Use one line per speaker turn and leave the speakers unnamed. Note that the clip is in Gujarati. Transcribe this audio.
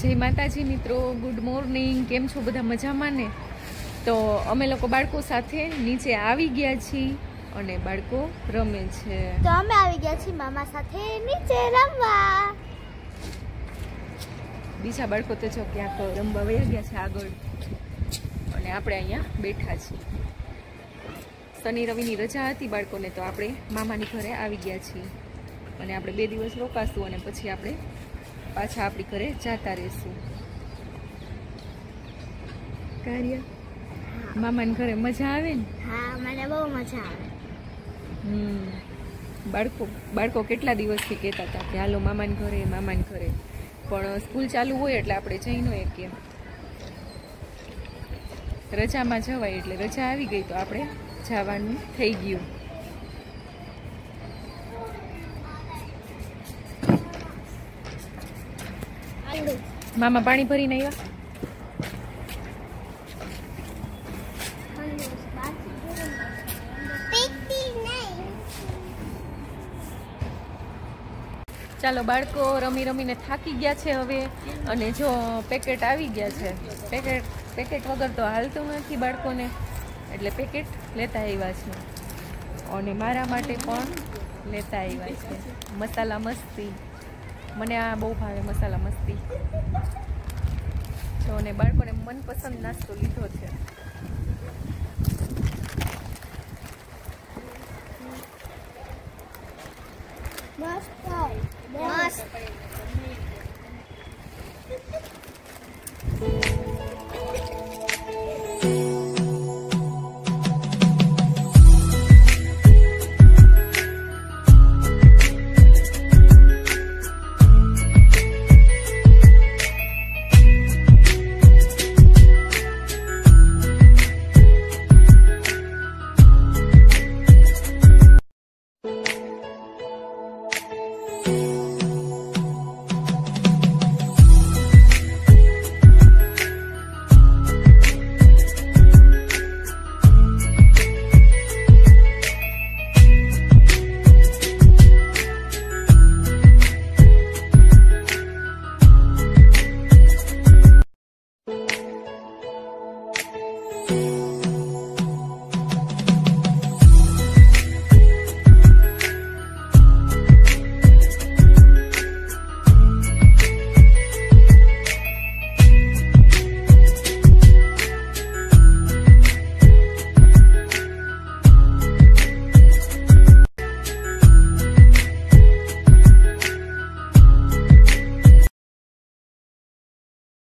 જય માતાજી મિત્રો ગુડ મોર્નિંગ કેમ છો બધા મજામાં ને? તો અમે લોકો બાળકો સાથે નીચે આવી ગયા છીએ અને બાળકો રમે છે.
તો અમે આવી ગયા છીએ મામા સાથે નીચે રમવા.
બીજા બાળકો તો જો ક્યાંક રમવા વયા ગયા છે આગળ. અને આપણે અહીંયા બેઠા છીએ. શનિ રવિની રજા હતી બાળકોને તો આપણે મામાની ઘરે આવી ગયા છીએ. અને આપણે બે દિવસ રોકાશું અને પછી આપણે પાછા આપણી ઘરે જતા રહીશું. કાર્ય મામાને ઘરે મજા આવે ને?
હા મને બહુ મજા આવે.
હમ. બાળકો બાળકો કેટલા દિવસથી કહેતા હતા કે હાલો મામાને ઘરે મામાને ઘરે. પણ સ્કૂલ ચાલુ હોય એટલે આપણે જઈ ન શકીએ રજામાં જવાય એટલે રજા આવી ગઈ તો આપણે જવાનું થઈ ગયું. મામા પાણી ભરીને આવ્યા. ચાલો બાળકો રમી રમીને થાકી ગયા છે હવે અને જો પેકેટ આવી ગયા છે. પેકેટ પેકેટ વગર તો હાલતું નથી બાળકોને. એટલે પેકેટ લેતા આવ્યા છે. અને મારા માટે પણ લેતા આવ્યા છે. મસાલા મસ્તી. મને આ બહુ ભાવે મસાલા મસ્તી. અને બાળકોને મનપસંદ નાસ્તો લીધો છે.